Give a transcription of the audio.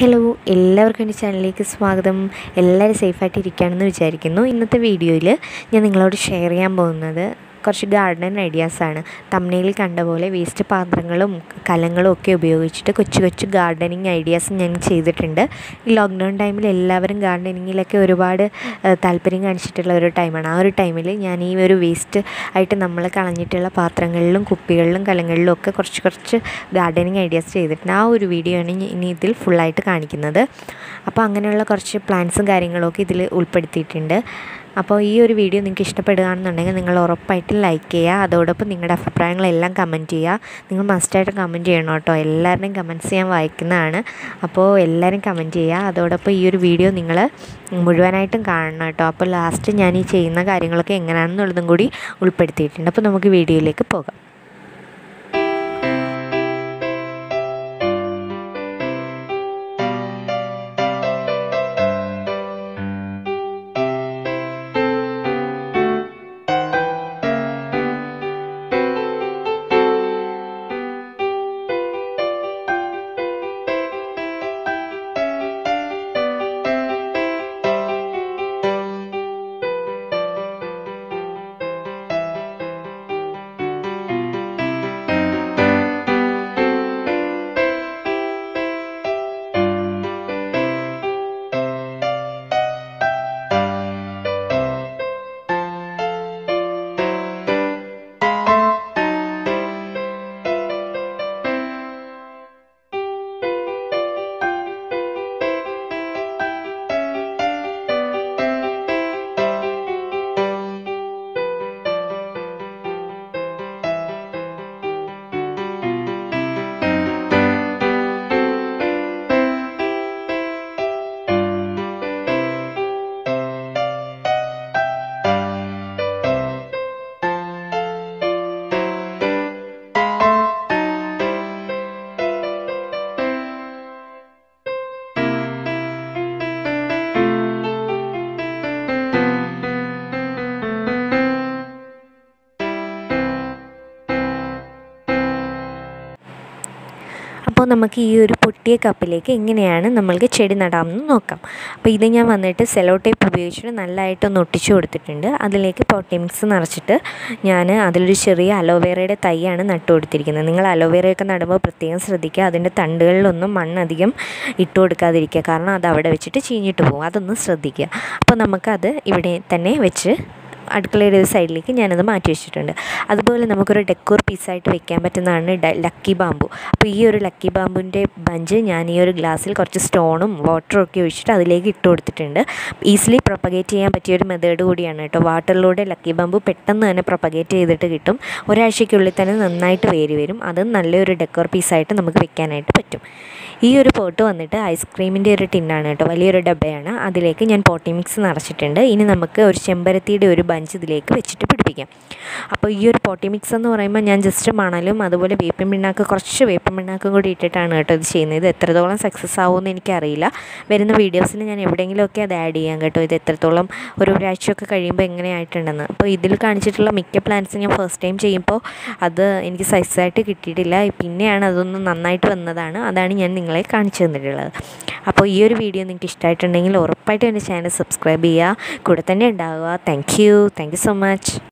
Hello എല്ലാവർക്കും എന്റെ ചാനലിലേക്ക് സ്വാഗതം. എല്ലാവരും സേഫായിട്ട് ഇരിക്കുകയാണെന്ന് വിചാരിക്കുന്നു. ഇന്നത്തെ വീഡിയോയിൽ ഞാൻ നിങ്ങളോട് ഷെയർ ചെയ്യാൻ പോകുന്നത് കുറച്ച് ഗാർഡൻ ഐഡിയാസാണ് തമ്മനയിൽ കണ്ട പോലെ വേസ്റ്റ് പാത്രങ്ങളും കലങ്ങളും ഒക്കെ ഉപയോഗിച്ചിട്ട് കൊച്ചു കൊച്ചു ഗാർഡനിങ് ഐഡിയാസ് ഞാൻ ചെയ്തിട്ടുണ്ട്. ഈ ലോക്ക്ഡൗൺ ടൈമിൽ എല്ലാവരും ഗാർഡനിങ്ങിലൊക്കെ ഒരുപാട് താല്പര്യം കാണിച്ചിട്ടുള്ള ഒരു ടൈമാണ് ആ ഒരു ടൈമിൽ ഞാൻ ഈ ഒരു വേസ്റ്റ് ആയിട്ട് നമ്മൾ കളഞ്ഞിട്ടുള്ള പാത്രങ്ങളിലും കുപ്പികളിലും കലങ്ങളിലും ഒക്കെ കുറച്ച് കുറച്ച് ഗാർഡനിങ് ഐഡിയാസ് ചെയ്തിട്ടുണ്ട്. ആ ഒരു വീഡിയോ ആണ് ഇനി- ഇനി ഇതിൽ ഫുള്ളായിട്ട് കാണിക്കുന്നത്. അപ്പോൾ അങ്ങനെയുള്ള കുറച്ച് പ്ലാൻസും കാര്യങ്ങളൊക്കെ ഇതിൽ ഉൾപ്പെടുത്തിയിട്ടുണ്ട്. അപ്പോൾ ഈ ഒരു വീഡിയോ നിങ്ങൾക്ക് ഇഷ്ടപ്പെടുകയാണെന്നുണ്ടെങ്കിൽ നിങ്ങൾ ഉറപ്പായിട്ടും ലൈക്ക് ചെയ്യുക. അതോടൊപ്പം നിങ്ങളുടെ അഭിപ്രായങ്ങളെല്ലാം കമന്റ് ചെയ്യുക. നിങ്ങൾ മസ്റ്റായിട്ട് കമന്റ് ചെയ്യണം കേട്ടോ. എല്ലാവരുടെയും കമന്റ്സ് ഞാൻ വായിക്കുന്നതാണ്. അപ്പോൾ എല്ലാവരും കമന്റ് ചെയ്യുക. അതോടൊപ്പം ഈ ഒരു വീഡിയോ നിങ്ങൾ മുഴുവനായിട്ടും കാണണം കേട്ടോ. അപ്പോൾ ലാസ്റ്റ് ഞാൻ ഈ ചെയ്യുന്ന കാര്യങ്ങളൊക്കെ എങ്ങനെയാണെന്നുള്ളതും കൂടി ഉൾപ്പെടുത്തിയിട്ടുണ്ട്. അപ്പോൾ നമുക്ക് വീഡിയോയിലേക്ക് പോകാം. അപ്പോൾ നമുക്ക് ഈ ഒരു പൊട്ടിയ കപ്പിലേക്ക് എങ്ങനെയാണ് നമ്മൾക്ക് ചെടി നടാമെന്ന് നോക്കാം. അപ്പോൾ ഇത് ഞാൻ വന്നിട്ട് സെലോ ടേപ്പ് ഉപയോഗിച്ചിട്ട് നല്ലതായിട്ടൊന്ന് ഒട്ടിച്ചു കൊടുത്തിട്ടുണ്ട്. അതിലേക്ക് പോട്ടി മിക്സ് നിറച്ചിട്ട് ഞാൻ അതിലൊരു ചെറിയ അലോവേറയുടെ തൈയാണ് നട്ടു കൊടുത്തിരിക്കുന്നത്. നിങ്ങൾ അലോവേറയൊക്കെ നടുമ്പോൾ പ്രത്യേകം ശ്രദ്ധിക്കുക. അതിന്റെ തണ്ടുകളിലൊന്നും മണ്ണധികം ഇട്ട് കൊടുക്കാതിരിക്കുക. കാരണം അത് അവിടെ വെച്ചിട്ട് ചീഞ്ഞിട്ട് പോകും. അതൊന്ന് ശ്രദ്ധിക്കുക. അപ്പോൾ നമുക്കത് ഇവിടെ തന്നെ വെച്ച് അടുക്കളയുടെ ഒരു സൈഡിലേക്ക് ഞാനത് മാറ്റി വെച്ചിട്ടുണ്ട്. അതുപോലെ നമുക്കൊരു ഡെക്കോർ പീസായിട്ട് വെക്കാൻ പറ്റുന്നതാണ് ലക്കി ബാമ്പു. അപ്പോൾ ഈ ഒരു ലക്കി ബാമ്പുവിന്റെ ബഞ്ച് ഞാൻ ഈ ഒരു ഗ്ലാസ്സിൽ കുറച്ച് സ്റ്റോണും വാട്ടറും ഒക്കെ ഒഴിച്ചിട്ട് അതിലേക്ക് ഇട്ട് കൊടുത്തിട്ടുണ്ട്. ഈസിലി പ്രൊപ്പഗേറ്റ് ചെയ്യാൻ പറ്റിയ ഒരു മെത്തേഡ് കൂടിയാണ് കേട്ടോ. വാട്ടറിലൂടെ ലക്കി ബാമ്പു പെട്ടെന്ന് തന്നെ പ്രൊപ്പഗേറ്റ് ചെയ്തിട്ട് കിട്ടും. ഒരാഴ്ചയ്ക്കുള്ളിൽ തന്നെ നന്നായിട്ട് വേരി വരും. അത് നല്ലൊരു ഡെക്കോർ പീസായിട്ട് നമുക്ക് വെക്കാനായിട്ട് പറ്റും. ഈ ഒരു പോട്ട് വന്നിട്ട് ഐസ്ക്രീമിന്റെ ഒരു ടിന്നാണ് കേട്ടോ. വലിയൊരു ഡബ്ബയാണ് അതിലേക്ക് ഞാൻ പോട്ടി മിക്സ് നിറച്ചിട്ടുണ്ട്. ഇനി നമുക്ക് ഒരു ചെമ്പരത്തിയുടെ ഒരു ബഞ്ച് ഇതിലേക്ക് വെച്ചിട്ട് പിടിപ്പിക്കാം. അപ്പോൾ ഈ ഒരു പോട്ടി മിക്സ് എന്ന് പറയുമ്പോൾ ഞാൻ ജസ്റ്റ് മണലും അതുപോലെ വേപ്പിൻ പിണ്ണാക്ക് കുറച്ച് വേപ്പിൻ പിണ്ണാക്കും കൂടി ഇട്ടിട്ടാണ് കേട്ടോ ഇത് ചെയ്യുന്നത്. ഇത് എത്രത്തോളം സക്സസ് ആവുമെന്ന് എനിക്കറിയില്ല. വരുന്ന വീഡിയോസിൽ ഞാൻ എവിടെയെങ്കിലുമൊക്കെ അത് ആഡ് ചെയ്യാം കേട്ടോ. ഇത് എത്രത്തോളം ഒരു ഒരാഴ്ചയൊക്കെ കഴിയുമ്പോൾ എങ്ങനെയായിട്ടുണ്ടെന്ന്. അപ്പോൾ ഇതിൽ കാണിച്ചിട്ടുള്ള മിക്ക പ്ലാന്റ്സ് ഞാൻ ഫസ്റ്റ് ടൈം ചെയ്യുമ്പോൾ അത് എനിക്ക് സൈസായിട്ട് കിട്ടിയിട്ടില്ല. പിന്നെയാണ് അതൊന്ന് നന്നായിട്ട് വന്നതാണ്. അതാണ് ഞാൻ നിങ്ങളെ കാണിച്ചു തന്നിട്ടുള്ളത്. അപ്പോൾ ഈ ഒരു വീഡിയോ നിങ്ങൾക്ക് ഇഷ്ടമായിട്ടുണ്ടെങ്കിൽ ഉറപ്പായിട്ടും എന്റെ ചാനൽ സബ്സ്ക്രൈബ് ചെയ്യുക. കൂടെ തന്നെ ഉണ്ടാവുക. Thank you thank you so much